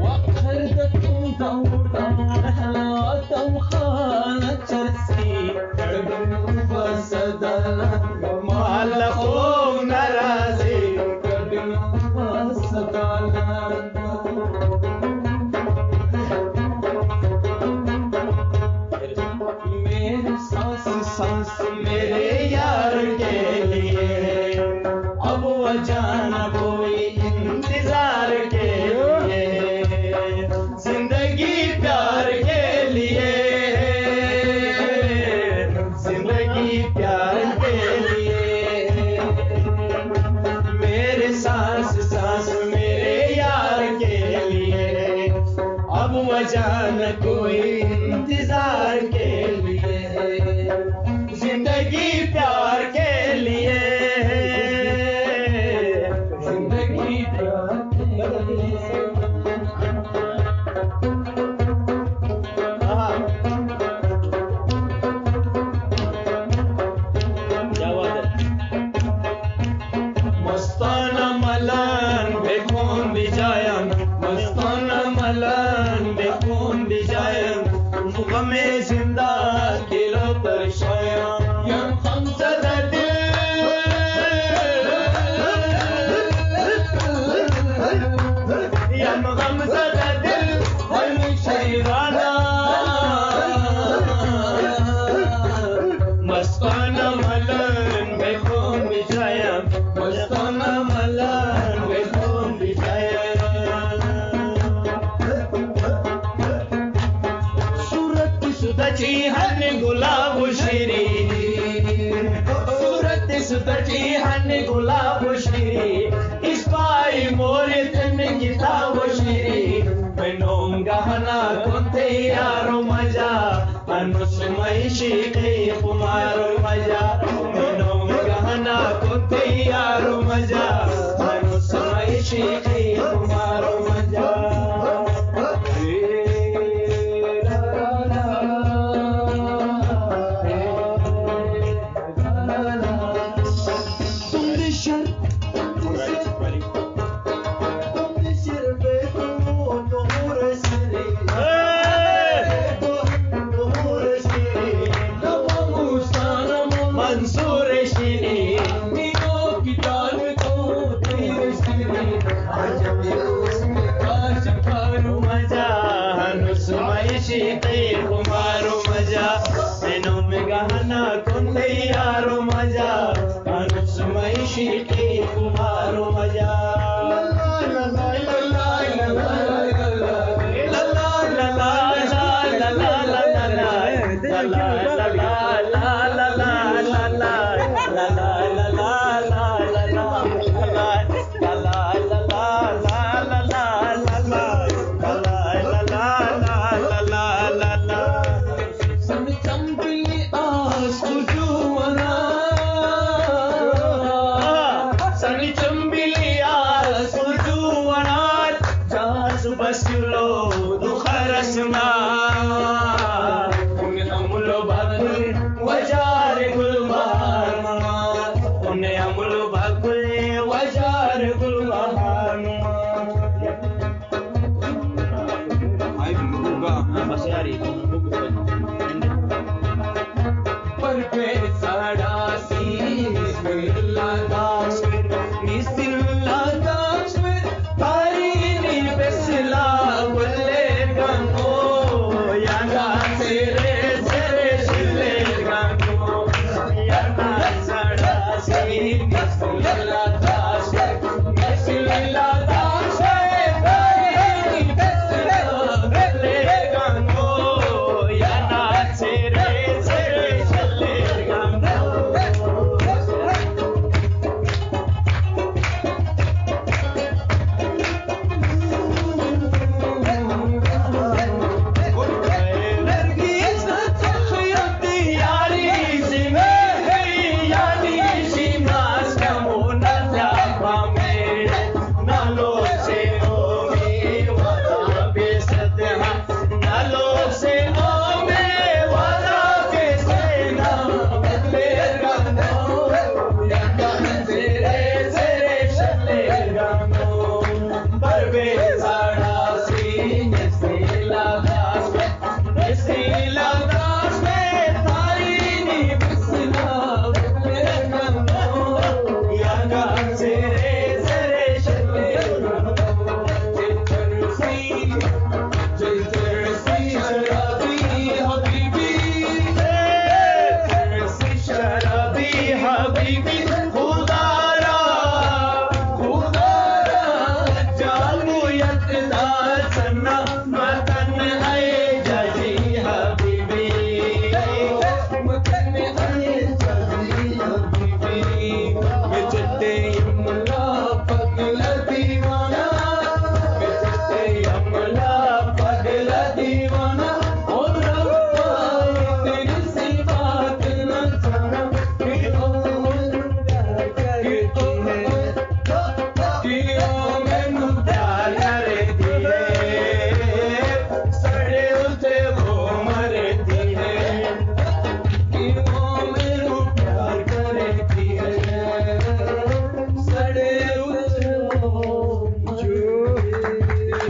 وقت هل تكون تمر هلا وتوخى نتشرس जान कोई I'm a gambler, Sadade. ቁማር መያ ምነው ምግህና ቁትያሩ sentencia كلي وجار